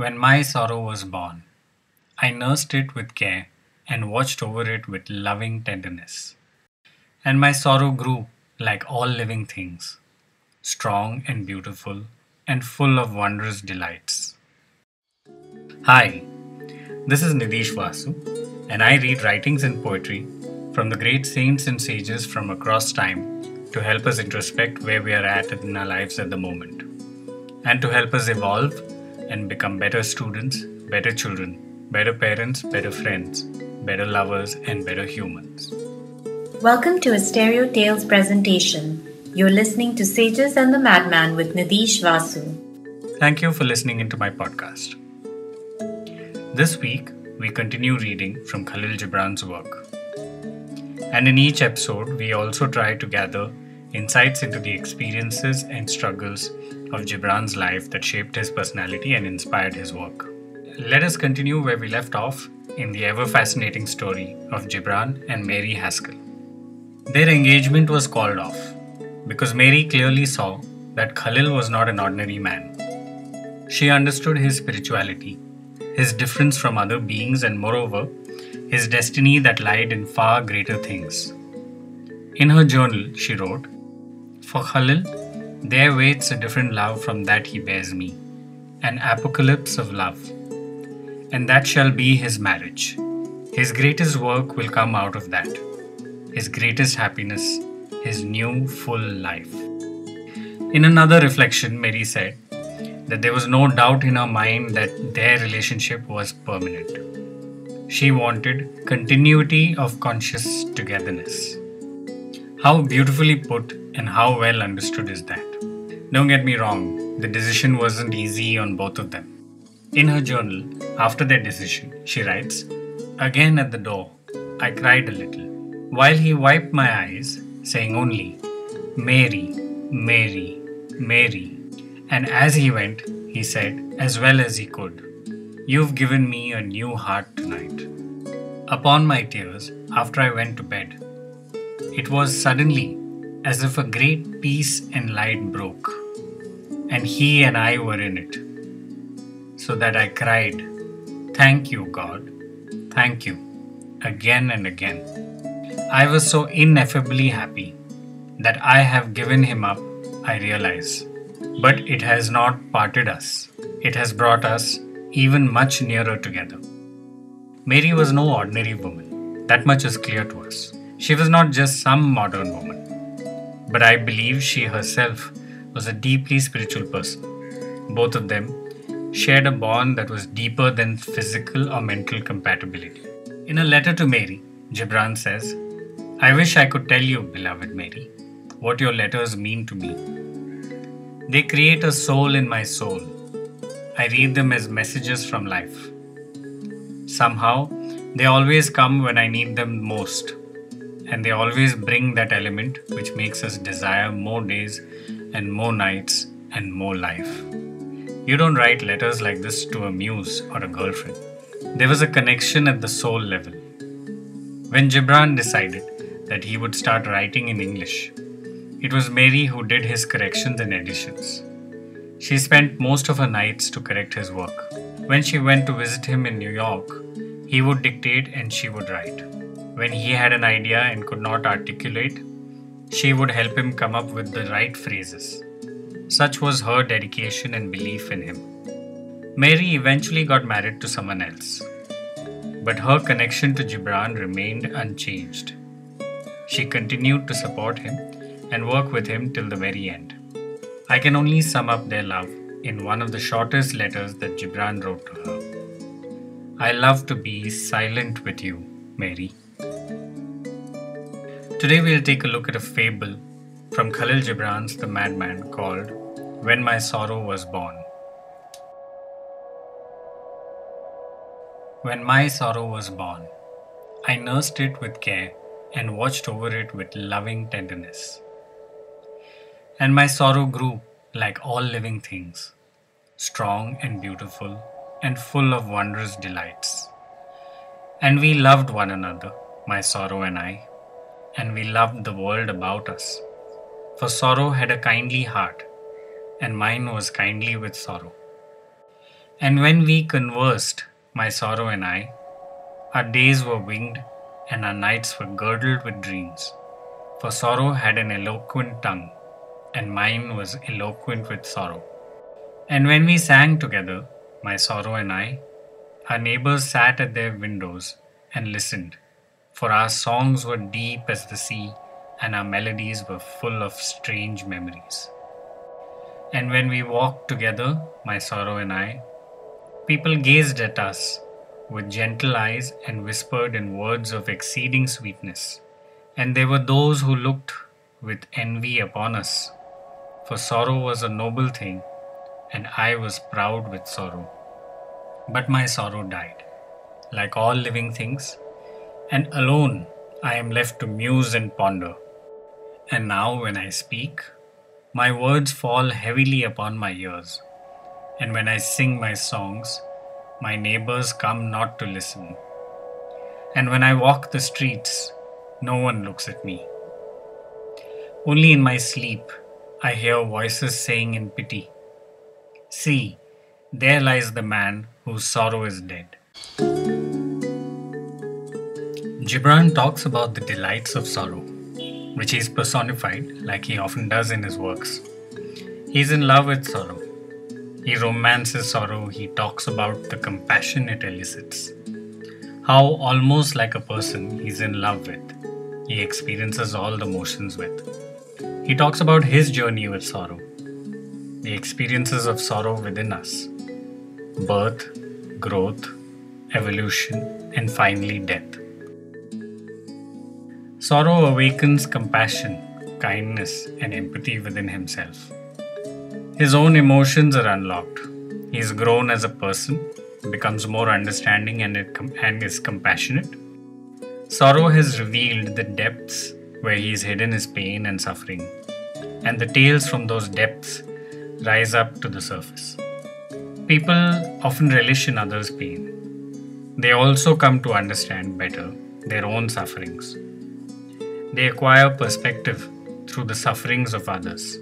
When my sorrow was born, I nursed it with care and watched over it with loving tenderness. And my sorrow grew like all living things, strong and beautiful and full of wondrous delights. Hi, this is Nideesh Vasu, and I read writings and poetry from the great saints and sages from across time to help us introspect where we are at in our lives at the moment, and to help us evolve and become better students, better children, better parents, better friends, better lovers, and better humans. Welcome to a Stereo Tales presentation. You're listening to Sages and the Madman with Nideesh Vasu. Thank you for listening into my podcast. This week, we continue reading from Khalil Gibran's work. And in each episode, we also try to gather insights into the experiences and struggles of Gibran's life that shaped his personality and inspired his work. Let us continue where we left off in the ever fascinating story of Gibran and Mary Haskell. Their engagement was called off because Mary clearly saw that Khalil was not an ordinary man. She understood his spirituality, his difference from other beings, and moreover, his destiny that lied in far greater things. In her journal, she wrote, For Khalil, there waits a different love from that he bears me, an apocalypse of love. And that shall be his marriage. His greatest work will come out of that, his greatest happiness, his new full life. In another reflection, Mary said that there was no doubt in her mind that their relationship was permanent. She wanted continuity of conscious togetherness. How beautifully put and how well understood is that? Don't get me wrong, the decision wasn't easy on both of them. In her journal, after their decision, she writes Again at the door, I cried a little, while he wiped my eyes, saying only, Mary, Mary, Mary. And as he went, he said, as well as he could, You've given me a new heart tonight. Upon my tears, after I went to bed, it was suddenly as if a great peace and light broke, and he and I were in it. So that I cried, Thank you, God, thank you, again and again. I was so ineffably happy that I have given him up, I realize. But it has not parted us, it has brought us even much nearer together. Mary was no ordinary woman, that much is clear to us. She was not just some modern woman, but I believe she herself was a deeply spiritual person. Both of them shared a bond that was deeper than physical or mental compatibility. In a letter to Mary, Gibran says, I wish I could tell you, beloved Mary, what your letters mean to me. They create a soul in my soul. I read them as messages from life. Somehow, they always come when I need them most, and they always bring that element which makes us desire more days and more nights and more life. You don't write letters like this to a muse or a girlfriend. There was a connection at the soul level. When Gibran decided that he would start writing in English, it was Mary who did his corrections and additions. She spent most of her nights to correct his work. When she went to visit him in New York, he would dictate and she would write. When he had an idea and could not articulate, she would help him come up with the right phrases. Such was her dedication and belief in him. Mary eventually got married to someone else, but her connection to Gibran remained unchanged. She continued to support him and work with him till the very end. I can only sum up their love in one of the shortest letters that Gibran wrote to her. I love to be silent with you, Mary. Today we'll take a look at a fable from Khalil Gibran's The Madman called When My Sorrow Was Born. When my sorrow was born, I nursed it with care and watched over it with loving tenderness. And my sorrow grew like all living things, strong and beautiful and full of wondrous delights. And we loved one another, my sorrow and I, and we loved the world about us. For sorrow had a kindly heart, and mine was kindly with sorrow. And when we conversed, my sorrow and I, our days were winged and our nights were girdled with dreams. For sorrow had an eloquent tongue, and mine was eloquent with sorrow. And when we sang together, my sorrow and I, our neighbors sat at their windows and listened, for our songs were deep as the sea, and our melodies were full of strange memories. And when we walked together, my sorrow and I, people gazed at us with gentle eyes and whispered in words of exceeding sweetness. And there were those who looked with envy upon us, for sorrow was a noble thing, and I was proud with sorrow. But my sorrow died, like all living things, and alone I am left to muse and ponder. And now, when I speak, my words fall heavily upon my ears, and when I sing my songs, my neighbors come not to listen. And when I walk the streets, no one looks at me. Only in my sleep, I hear voices saying in pity, See, there lies the man whose sorrow is dead. Gibran talks about the delights of sorrow, which is personified like he often does in his works. He is in love with sorrow. He romances sorrow, he talks about the compassion it elicits. How, almost like a person he's in love with, he experiences all the motions with. He talks about his journey with sorrow, the experiences of sorrow within us birth, growth, evolution, and finally death. Sorrow awakens compassion, kindness, and empathy within himself. His own emotions are unlocked. He is grown as a person, becomes more understanding, and, and is compassionate. Sorrow has revealed the depths where he has hidden his pain and suffering, and the tales from those depths rise up to the surface. People often relish in others' pain. They also come to understand better their own sufferings. They acquire perspective through the sufferings of others.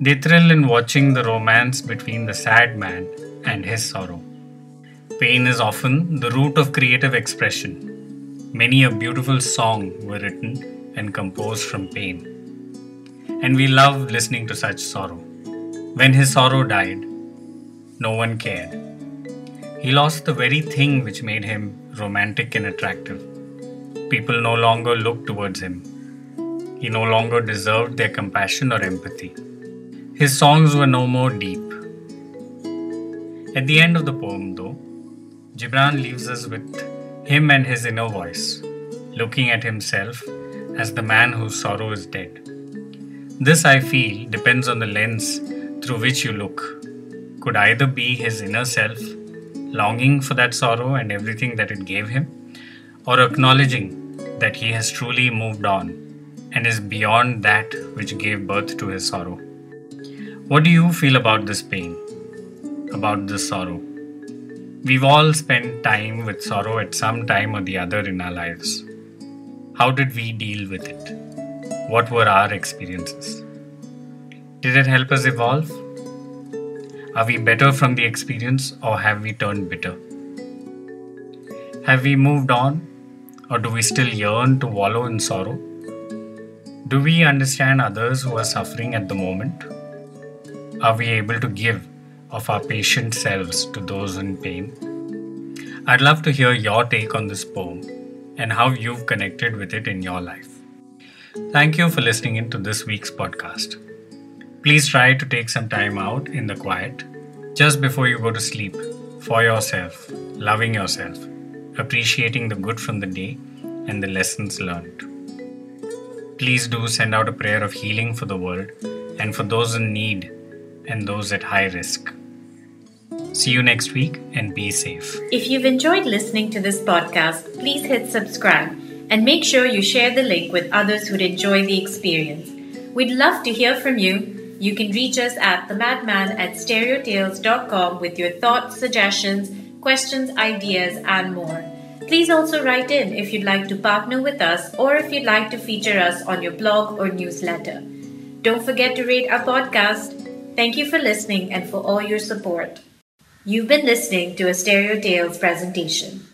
They thrill in watching the romance between the sad man and his sorrow. Pain is often the root of creative expression. Many a beautiful song were written and composed from pain. And we love listening to such sorrow. When his sorrow died, no one cared. He lost the very thing which made him romantic and attractive. People no longer looked towards him. He no longer deserved their compassion or empathy. His songs were no more deep. At the end of the poem, though, Gibran leaves us with him and his inner voice, looking at himself as the man whose sorrow is dead. This, I feel, depends on the lens through which you look. Could either be his inner self, longing for that sorrow and everything that it gave him, or acknowledging that he has truly moved on and is beyond that which gave birth to his sorrow. What do you feel about this pain? About this sorrow? We've all spent time with sorrow at some time or the other in our lives. How did we deal with it? What were our experiences? Did it help us evolve? Are we better from the experience or have we turned bitter? Have we moved on or do we still yearn to wallow in sorrow? Do we understand others who are suffering at the moment? Are we able to give of our patient selves to those in pain? I'd love to hear your take on this poem and how you've connected with it in your life. Thank you for listening in to this week's podcast. Please try to take some time out in the quiet just before you go to sleep for yourself, loving yourself, appreciating the good from the day and the lessons learned. Please do send out a prayer of healing for the world and for those in need and those at high risk. See you next week and be safe. If you've enjoyed listening to this podcast, please hit subscribe and make sure you share the link with others who'd enjoy the experience. We'd love to hear from you. You can reach us at the madman at stereotales.com with your thoughts, suggestions, questions, ideas, and more. Please also write in if you'd like to partner with us or if you'd like to feature us on your blog or newsletter. Don't forget to rate our podcast. Thank you for listening and for all your support. You've been listening to a Stereo Tales presentation.